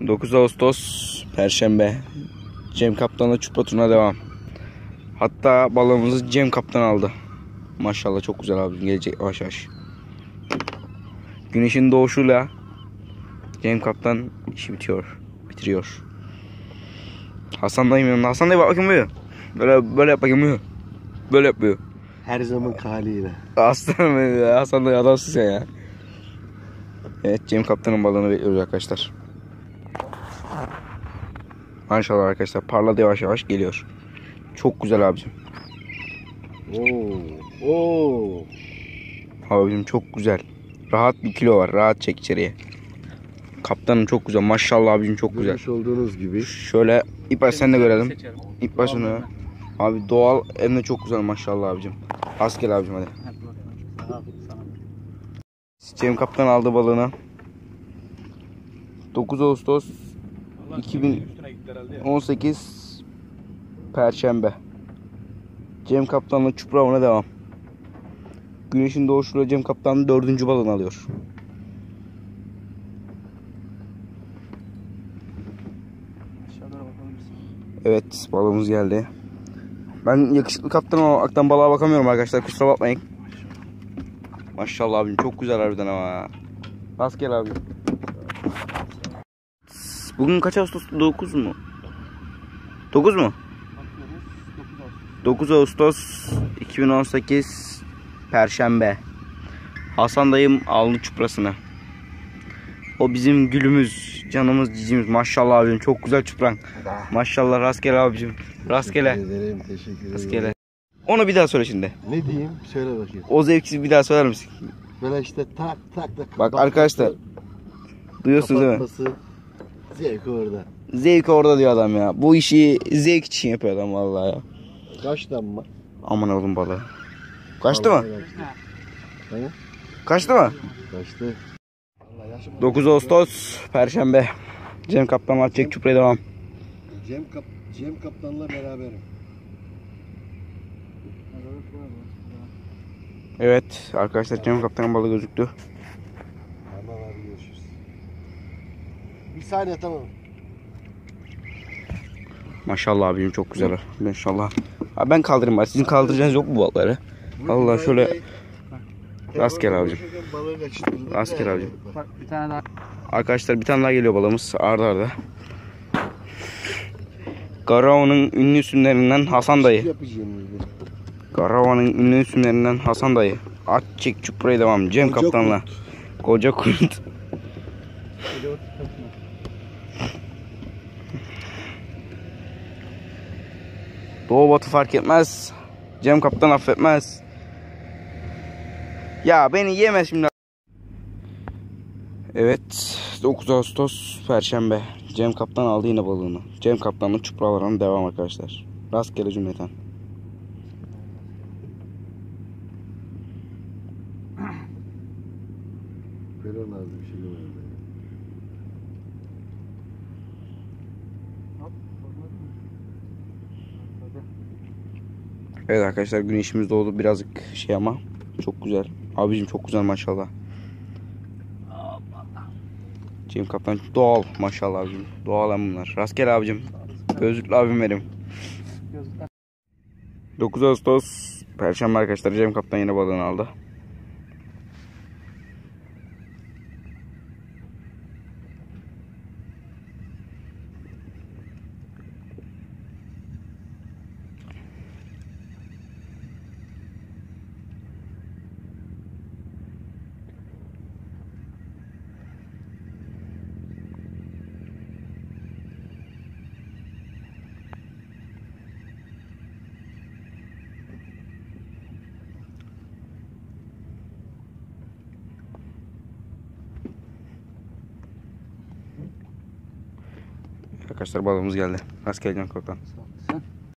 9 Ağustos Perşembe. Cem Kaptan'la çupra turuna devam. Hatta balığımızı Cem Kaptan aldı. Maşallah çok güzel abi. Gelecek yavaş yavaş. Güneşin doğuşuyla Cem Kaptan işi bitiyor. Bitiriyor. Hasan dayım yanında. Hasan dayı bak bakayım böyle. Böyle, böyle yap bakayım böyle. Böyle yapıyor. Her zaman haliyle. Aslanım. Hasan dayı adamsın sen ya. Evet Cem Kaptan'ın balığını bekliyoruz arkadaşlar. Maşallah arkadaşlar parladı yavaş yavaş geliyor. Çok güzel abicim. Oo. Oo. Abicim çok güzel. Rahat bir kilo var. Rahat çek içeriye. Kaptanım çok güzel. Maşallah abicim çok güzel. Görmüş olduğunuz gibi. Şöyle İpbaş sen de görelim. İpbaş onu. Abi doğal hem de çok güzel maşallah abicim. Az gel abicim hadi. Cem Kaptan aldı balığını. 9 Ağustos 2018 Perşembe. Cem Kaptan'la çupra avına devam. Güneşin doğuşuyla Cem Kaptan dördüncü balığını alıyor. Evet balığımız geldi. Ben yakışıklı kaptan olaraktan balığa bakamıyorum arkadaşlar kusura bakmayın. Maşallah abim çok güzel harbiden ama. Rastgele abi. Bugün kaç Ağustos? 9 mu? 9 mu? 9 Ağustos 2018 Perşembe. Hasan dayım aldı çuprasını. O bizim gülümüz, canımız, cicimiz. Maşallah abim çok güzel çupran. Maşallah rastgele abicim. Rastgele. Teşekkür ederim. Teşekkür ederim. Rastgele. Onu bir daha söyle şimdi. Ne diyeyim? Söyle bakayım. O zevksiz bir daha söyler misin? Böyle işte tak tak da Bak arkadaşlar. Duyuyorsunuz değil mi? Zevk orada. Zevk orada diyor adam ya. Bu işi zevk için yapıyor adam vallahi ya. Kaç damla? Aman oğlum balığı. Kaçtı mı? He? Kaçtı mı? Kaçtı. Allah yaşım 9 Ağustos Perşembe. Cem Kaptan çek çupraya devam. Cem, Kap Cem Kaptan'la beraberim. Evet arkadaşlar Cem Kaptan'ın balığı gözüktü. Tamam abi görüşürüz. Bir saniye tamam. Maşallah abim çok güzel. Maşallah. Abi ben kaldırayım bari. Sizin kaldıracağınız yok mu bu balıkları? Allah şöyle Rastgele abicim. Balığı kaçırdım. Rastgele abicim. Bak bir tane daha. Arkadaşlar bir tane daha geliyor balığımız arda arda. Garava'nın ünlü isimlerinden Hasan dayı. Bunu. Garava'nın ünlü isimlerinden Hasan dayı. At çek çupraya devam. Cem Koca kaptanla. Koca kurt. Doğu batı fark etmez. Cem kaptan affetmez. Ya beni yeme şimdi. Evet 9 Ağustos Perşembe. Cem kaptan aldı yine balığını. Cem kaptanın çupralarına devam arkadaşlar. Rastgele cümleten. Böyle lazım bir şey yok. Evet arkadaşlar güneşimiz doğdu birazcık şey ama çok güzel. Abicim çok güzel maşallah. Cem Kaptan doğal maşallah abicim. Doğal hem bunlar. Rastgele abicim. Gözlüklü abim benim. Gözlükler. 9 Ağustos Perşembe arkadaşlar Cem Kaptan yine balığını aldı. Arkadaşlar balığımız geldi. Rastgele Cem Kaptan.